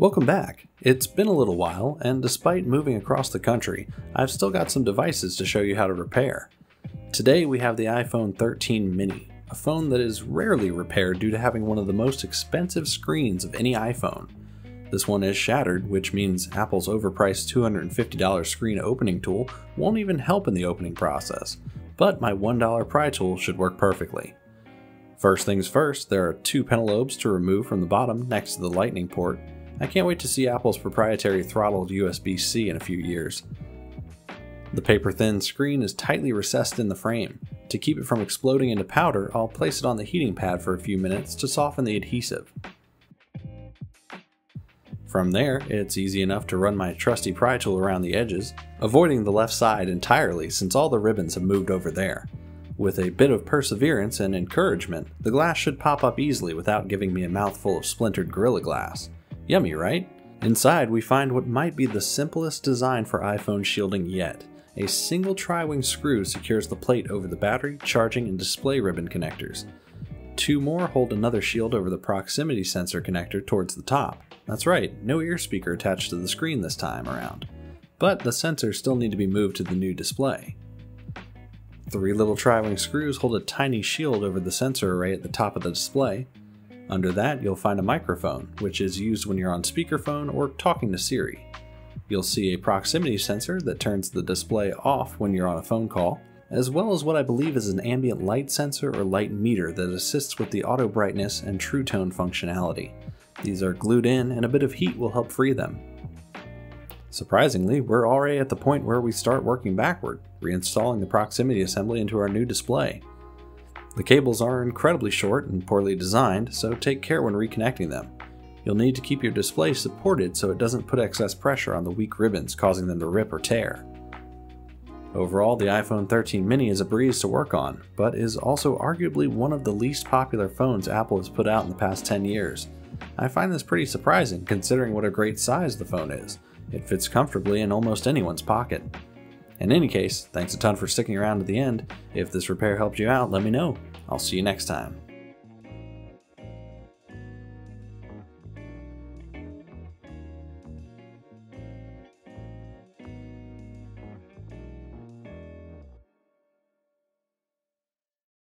Welcome back. It's been a little while, and despite moving across the country, I've still got some devices to show you how to repair. Today we have the iPhone 13 mini, a phone that is rarely repaired due to having one of the most expensive screens of any iPhone. This one is shattered, which means Apple's overpriced $250 screen opening tool won't even help in the opening process, but my $1 pry tool should work perfectly. First things first, there are two pentalobes to remove from the bottom next to the lightning port, I can't wait to see Apple's proprietary throttled USB-C in a few years. The paper-thin screen is tightly recessed in the frame. To keep it from exploding into powder, I'll place it on the heating pad for a few minutes to soften the adhesive. From there, it's easy enough to run my trusty pry tool around the edges, avoiding the left side entirely since all the ribbons have moved over there. With a bit of perseverance and encouragement, the glass should pop up easily without giving me a mouthful of splintered Gorilla Glass. Yummy, right? Inside, we find what might be the simplest design for iPhone shielding yet. A single tri-wing screw secures the plate over the battery, charging, and display ribbon connectors. Two more hold another shield over the proximity sensor connector towards the top. That's right, no ear speaker attached to the screen this time around. But the sensors still need to be moved to the new display. Three little tri-wing screws hold a tiny shield over the sensor array at the top of the display, under that, you'll find a microphone, which is used when you're on speakerphone or talking to Siri. You'll see a proximity sensor that turns the display off when you're on a phone call, as well as what I believe is an ambient light sensor or light meter that assists with the auto brightness and true tone functionality. These are glued in and a bit of heat will help free them. Surprisingly, we're already at the point where we start working backward, reinstalling the proximity assembly into our new display. The cables are incredibly short and poorly designed, so take care when reconnecting them. You'll need to keep your display supported so it doesn't put excess pressure on the weak ribbons causing them to rip or tear. Overall, the iPhone 13 mini is a breeze to work on, but is also arguably one of the least popular phones Apple has put out in the past 10 years. I find this pretty surprising considering what a great size the phone is. It fits comfortably in almost anyone's pocket. In any case, thanks a ton for sticking around to the end. If this repair helped you out, let me know. I'll see you next time.